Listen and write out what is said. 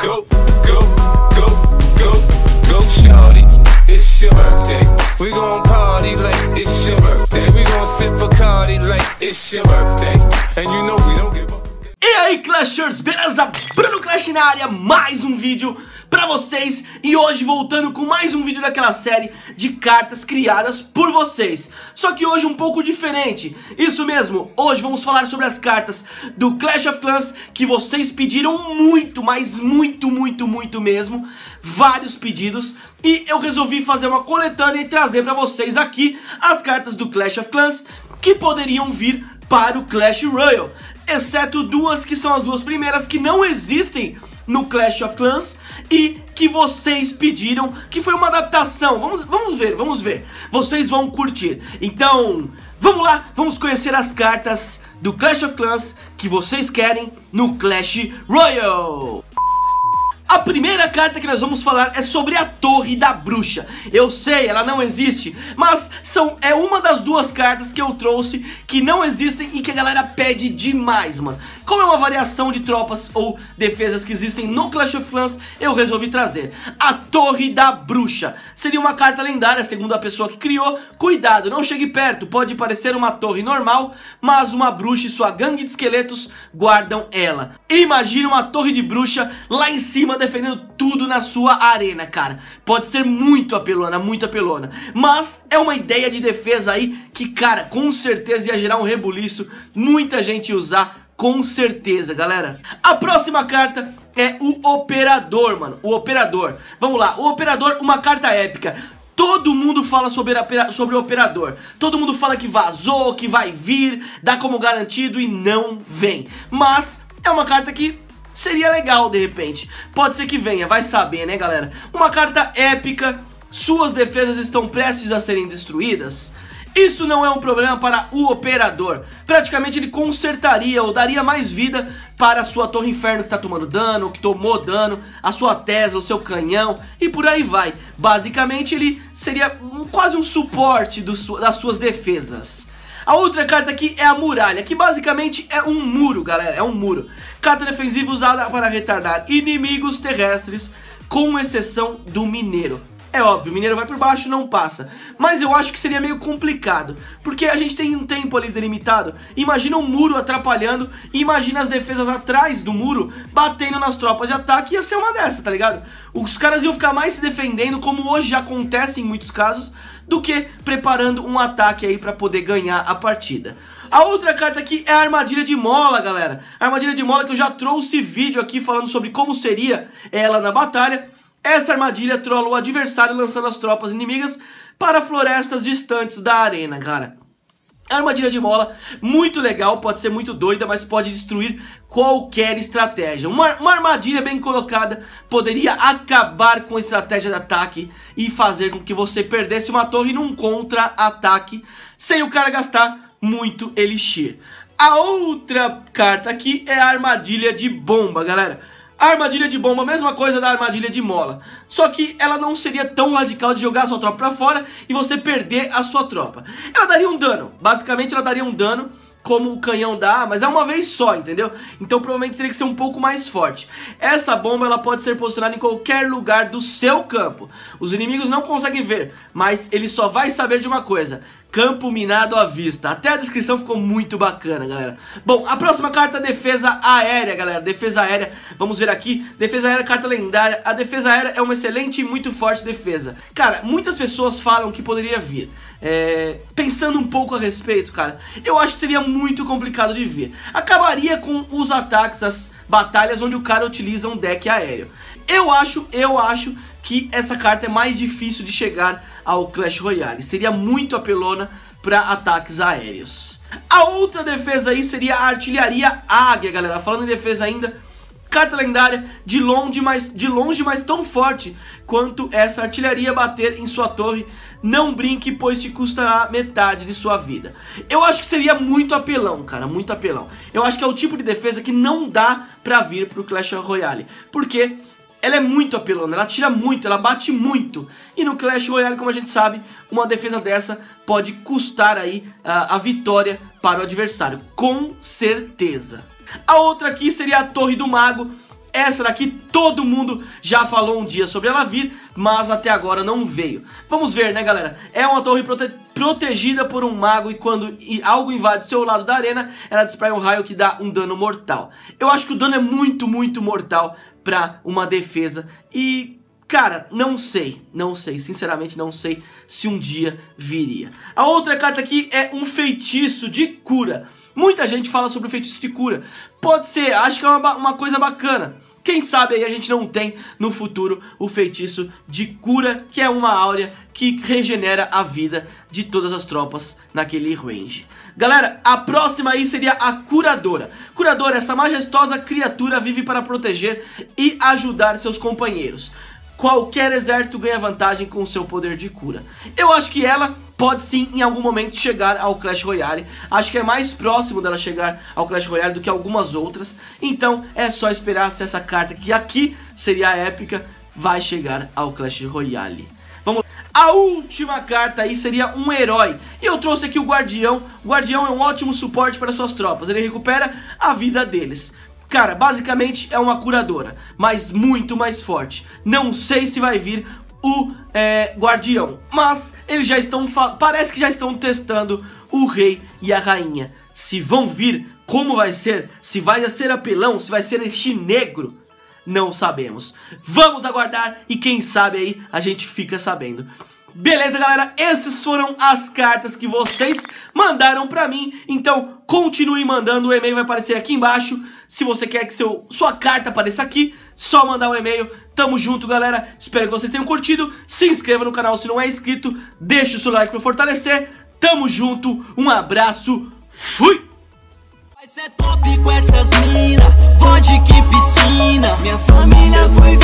Go, go, go, go, go, shorty. It's your birthday. We gon' party like it's your birthday. We gon' sip Bacardi like it's your birthday. And you know we don't give up. E aí Clashers, beleza? Bruno Clash na área, mais um vídeo pra vocês. E hoje voltando com mais um vídeo daquela série de cartas criadas por vocês. Só que hoje um pouco diferente. Isso mesmo, hoje vamos falar sobre as cartas do Clash of Clans Que vocês pediram muito, mas muito, muito, muito mesmo. Vários pedidos. E eu resolvi fazer uma coletânea e trazer pra vocês aqui As cartas do Clash of Clans que poderiam vir para o Clash Royale. Exceto duas que são as duas primeiras que não existem no Clash of Clans e que vocês pediram, que foi uma adaptação. Vamos, vamos ver, vamos ver. Vocês vão curtir. Então, vamos lá, vamos conhecer as cartas do Clash of Clans que vocês querem no Clash Royale. A primeira carta que nós vamos falar é sobre a Torre da Bruxa. Eu sei, ela não existe, mas são, é uma das duas cartas que eu trouxe que não existem e que a galera pede demais, mano. Como é uma variação de tropas ou defesas que existem no Clash of Clans, eu resolvi trazer. A Torre da Bruxa. Seria uma carta lendária, segundo a pessoa que criou. Cuidado, não chegue perto, pode parecer uma torre normal, mas uma bruxa e sua gangue de esqueletos guardam ela. Imagine uma torre de bruxa lá em cima defendendo tudo na sua arena, cara. Pode ser muito apelona, muito apelona. Mas é uma ideia de defesa aí que, cara, com certeza ia gerar um rebuliço. Muita gente ia usar, com certeza, galera. A próxima carta é o Operador, mano. O Operador. Vamos lá, o Operador, uma carta épica. Todo mundo fala sobre, sobre o operador. Todo mundo fala que vazou, que vai vir, dá como garantido e não vem. Mas é uma carta que seria legal de repente. Pode ser que venha, vai saber, né, galera? Uma carta épica, suas defesas estão prestes a serem destruídas. Isso não é um problema para o operador. Praticamente ele consertaria ou daria mais vida para a sua torre inferno que está tomando dano, que tomou dano, a sua Tesla, o seu canhão e por aí vai. Basicamente ele seria quase um suporte do, das suas defesas. A outra carta aqui é a muralha, que basicamente é um muro, galera, é um muro. Carta defensiva usada para retardar inimigos terrestres, com exceção do mineiro. É óbvio, o mineiro vai por baixo não passa. Mas eu acho que seria meio complicado. Porque a gente tem um tempo ali delimitado. Imagina um muro atrapalhando. Imagina as defesas atrás do muro batendo nas tropas de ataque. Ia ser uma dessa, tá ligado? Os caras iam ficar mais se defendendo, como hoje já acontece em muitos casos, do que preparando um ataque aí pra poder ganhar a partida. A outra carta aqui é a armadilha de mola, galera. A armadilha de mola que eu já trouxe vídeo aqui falando sobre como seria ela na batalha. Essa armadilha trola o adversário lançando as tropas inimigas para florestas distantes da arena, cara. Armadilha de mola, muito legal, pode ser muito doida, mas pode destruir qualquer estratégia. Uma, uma, armadilha bem colocada poderia acabar com a estratégia de ataque e fazer com que você perdesse uma torre num contra-ataque sem o cara gastar muito elixir. A outra carta aqui é a armadilha de bomba, galera. A armadilha de bomba, mesma coisa da armadilha de mola. Só que ela não seria tão radical de jogar a sua tropa pra fora e você perder a sua tropa. Ela daria um dano. Basicamente ela daria um dano como o canhão dá, mas é uma vez só, entendeu? Então provavelmente teria que ser um pouco mais forte. Essa bomba ela pode ser posicionada em qualquer lugar do seu campo. Os inimigos não conseguem ver, mas ele só vai saber de uma coisa. Campo minado à vista. Até a descrição ficou muito bacana, galera. Bom, a próxima carta é defesa aérea, galera. Defesa aérea, vamos ver aqui. Defesa aérea, carta lendária. A defesa aérea é uma excelente e muito forte defesa. Cara, muitas pessoas falam que poderia vir. É, pensando um pouco a respeito, cara, eu acho que seria muito complicado de vir. Acabaria com os ataques, as batalhas onde o cara utiliza um deck aéreo. Eu acho, eu acho que essa carta é mais difícil de chegar ao Clash Royale. Seria muito apelona para ataques aéreos. A outra defesa aí seria a artilharia águia, galera. Falando em defesa ainda, carta lendária de longe, mas, de longe, mas tão forte quanto essa artilharia bater em sua torre. Não brinque, pois te custará metade de sua vida. Eu acho que seria muito apelão, cara, muito apelão. Eu acho que é o tipo de defesa que não dá pra vir pro Clash Royale. Porque ela é muito apelona, ela tira muito, ela bate muito. E no Clash Royale, como a gente sabe, uma defesa dessa pode custar aí uh, a vitória para o adversário, com certeza. A outra aqui seria a Torre do Mago. essa daqui todo mundo já falou um dia sobre ela vir, mas até agora não veio. Vamos ver, né, galera? É uma torre prote protegida por um mago e quando algo invade seu lado da arena, ela dispara um raio que dá um dano mortal. Eu acho que o dano é muito, muito mortal pra uma defesa e Cara, não sei, não sei, sinceramente não sei se um dia viria. A outra carta aqui é um feitiço de cura. Muita gente fala sobre o feitiço de cura. Pode ser, acho que é uma, uma coisa bacana. Quem sabe aí a gente não tem no futuro o feitiço de cura, que é uma áurea que regenera a vida de todas as tropas naquele range. Galera, a próxima aí seria a Curadora. Curadora, essa majestosa criatura vive para proteger e ajudar seus companheiros qualquer exército ganha vantagem com o seu poder de cura. Eu acho que ela pode sim em algum momento chegar ao Clash Royale. Acho que é mais próximo dela chegar ao Clash Royale do que algumas outras. Então é só esperar se essa carta que aqui seria épica vai chegar ao Clash Royale. Vamos a última carta aí seria um herói. E eu trouxe aqui o Guardião. O Guardião é um ótimo suporte para suas tropas. Ele recupera a vida deles. Cara, basicamente é uma curadora, mas muito mais forte. Não sei se vai vir o é, Guardião, mas eles já estão, parece que já estão testando o rei e a rainha. Se vão vir, como vai ser, se vai ser apelão, se vai ser este negro, não sabemos. Vamos aguardar e quem sabe aí a gente fica sabendo. Beleza, galera? Essas foram as cartas que vocês mandaram pra mim. Então, continue mandando. O e-mail vai aparecer aqui embaixo. Se você quer que seu, sua carta apareça aqui, só mandar um e-mail. Tamo junto, galera. Espero que vocês tenham curtido. Se inscreva no canal se não é inscrito. Deixe o seu like pra fortalecer. Tamo junto. Um abraço. Fui! Ser top com essas mina, vodka e piscina. Minha família foi